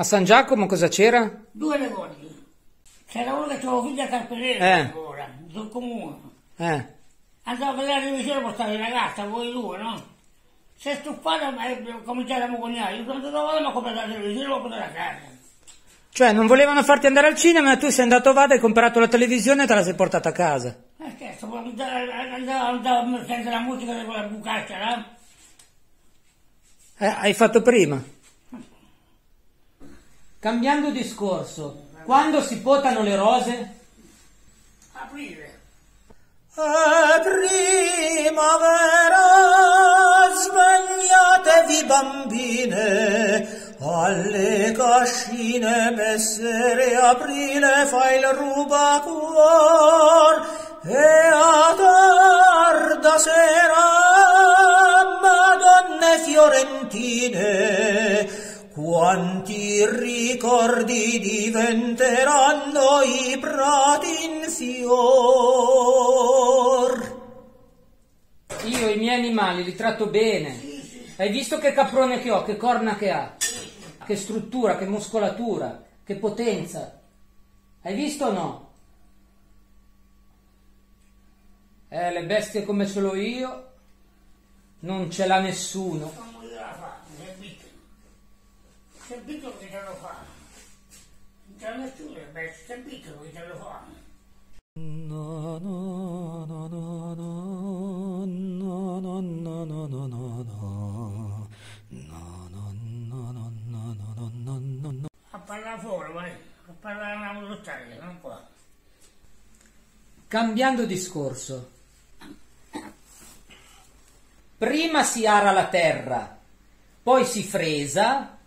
A San Giacomo cosa c'era? Due negozi. C'era uno che aveva figlia a Carpenere Eh. ancora, sul comune. Eh. Andavo a vedere la televisione portare la ragazza, voi due, no? Si è stufata e ho cominciato a mogognare. Io sono andato vado, ma ho comprato la televisione e l'ho portata a casa. Cioè, non volevano farti andare al cinema, ma tu sei andato vada, hai comprato la televisione e te la sei portata a casa. Eh, certo, andavo, a sentire la musica di quella bucaccia, no? Eh, hai fatto prima. Cambiando discorso, quando si potano le rose? Aprile. Primavera, svegliatevi bambine, alle cascine messere aprile fa il rubacuor e quanti ricordi diventeranno i prati in fior Io i miei animali li tratto bene. Hai visto che caprone che ho, che corna che ha, che struttura, che muscolatura, che potenza. Hai visto o no? Eh, le bestie come ce l'ho io, non ce l'ha nessuno. Non gliela fa, capito? Capito che ce lo fa? Non c'è nessuno, beh, capito che ce lo fa? No, no, no, no, no, no, no, no, no, no, no, no. No, no, no, no, no, no, no, no, no. A parlare fuori, vai. A parlare una motottaia, non qua. Cambiando discorso. Prima si ara la terra, poi si fresa,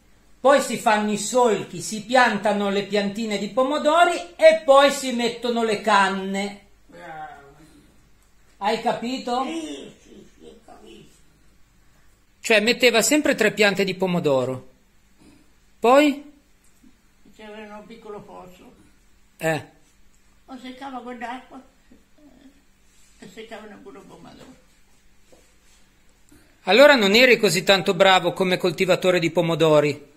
poi si fanno i solchi, si piantano le piantine di pomodori e poi si mettono le canne. Bravo. Hai capito? Sì, sì, sì, ho capito. Cioè metteva sempre tre piante di pomodoro. Poi? C'era un piccolo pozzo. Eh. O seccava con l'acqua eh, e seccavano pure un pomodoro. Allora non eri così tanto bravo come coltivatore di pomodori.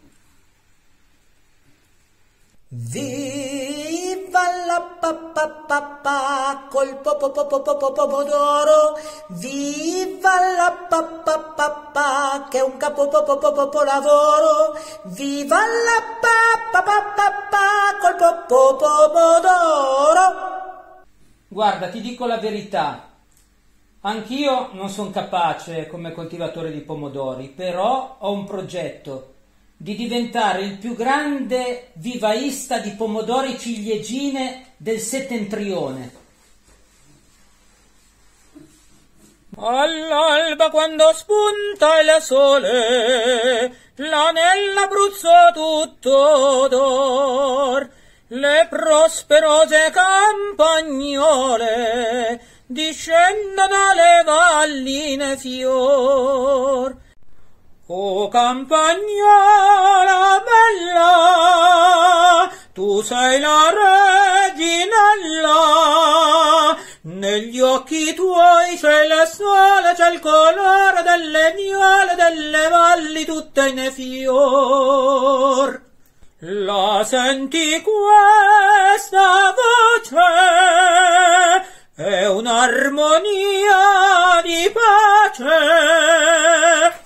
Viva la papà papà col po po po po po po pomodoro, viva la papà papà che è un capo po po po po po lavoro, viva la papà papà col po po pomodoro. Guarda, ti dico la verità. Anch'io non sono capace come coltivatore di pomodori, però ho un progetto di diventare il più grande vivaista di pomodori ciliegine del settentrione. All'alba quando spunta il sole, là nell'Abruzzo tutto d'or, le prosperose campagnole discendono dalle valline fior. O campagnola bella, tu sei la reginella, negli occhi tuoi c'è il sole, c'è il colore delle viole, delle valli tutte in fior. La senti questa voce? È un'armonia di pace.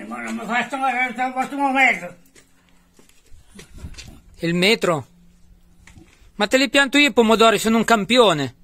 E ma non mi fa stare in questo momento. Il metro? Ma te li pianto io i pomodori, sono un campione.